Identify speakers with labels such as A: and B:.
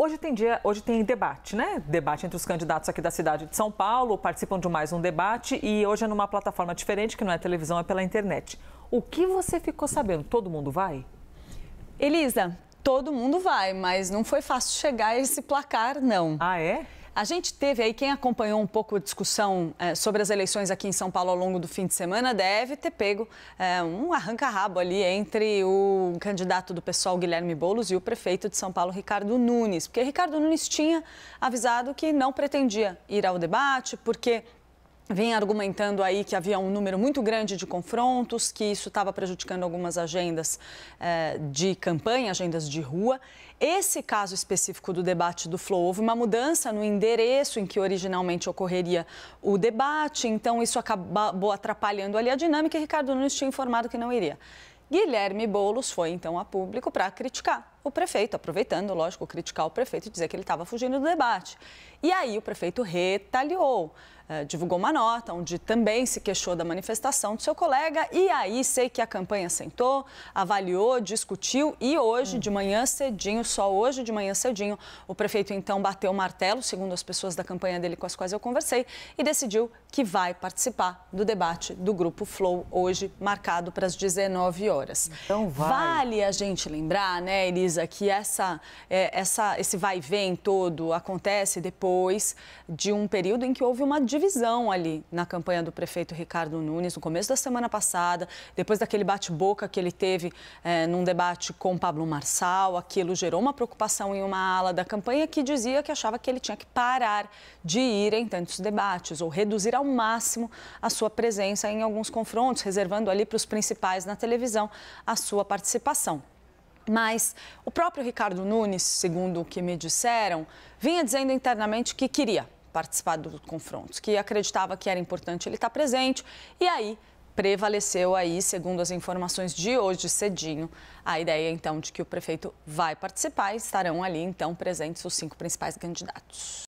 A: Hoje tem dia, hoje tem debate, né? Debate entre os candidatos aqui da cidade de São Paulo, participam de mais um debate e hoje é numa plataforma diferente, que não é televisão, é pela internet. O que você ficou sabendo? Todo mundo vai?
B: Elisa, todo mundo vai, mas não foi fácil chegar a esse placar, não.
A: Ah, é?
B: A gente teve aí, quem acompanhou um pouco a discussão é, sobre as eleições aqui em São Paulo ao longo do fim de semana, deve ter pego é, um arranca-rabo ali entre o candidato do pessoal Guilherme Boulos e o prefeito de São Paulo, Ricardo Nunes. Porque Ricardo Nunes tinha avisado que não pretendia ir ao debate, porque vem argumentando aí que havia um número muito grande de confrontos, que isso estava prejudicando algumas agendas eh, de campanha, agendas de rua. Esse caso específico do debate do Flow, houve uma mudança no endereço em que originalmente ocorreria o debate, então isso acabou atrapalhando ali a dinâmica e Ricardo Nunes tinha informado que não iria. Guilherme Boulos foi então a público para criticar o prefeito, aproveitando, lógico, criticar o prefeito e dizer que ele estava fugindo do debate. E aí o prefeito retaliou. Eh, divulgou uma nota onde também se queixou da manifestação do seu colega. E aí sei que a campanha sentou, avaliou, discutiu e hoje, hum. de manhã cedinho, só hoje de manhã cedinho, o prefeito então bateu o martelo, segundo as pessoas da campanha dele com as quais eu conversei, e decidiu que vai participar do debate do Grupo Flow, hoje marcado para as 19 horas.
A: Então vai.
B: Vale a gente lembrar, né, Elisa, que essa, é, essa, esse vai e vem todo acontece depois de um período em que houve uma divisão ali na campanha do prefeito Ricardo Nunes, no começo da semana passada, depois daquele bate-boca que ele teve é, num debate com Pablo Marçal. Aquilo gerou uma preocupação em uma ala da campanha que dizia que achava que ele tinha que parar de ir em tantos debates ou reduzir ao máximo a sua presença em alguns confrontos, reservando ali para os principais na televisão a sua participação. Mas o próprio Ricardo Nunes, segundo o que me disseram, vinha dizendo internamente que queria participar dos confrontos, que acreditava que era importante ele estar presente. E aí prevaleceu aí, segundo as informações de hoje cedinho, a ideia então de que o prefeito vai participar e estarão ali então presentes os cinco principais candidatos.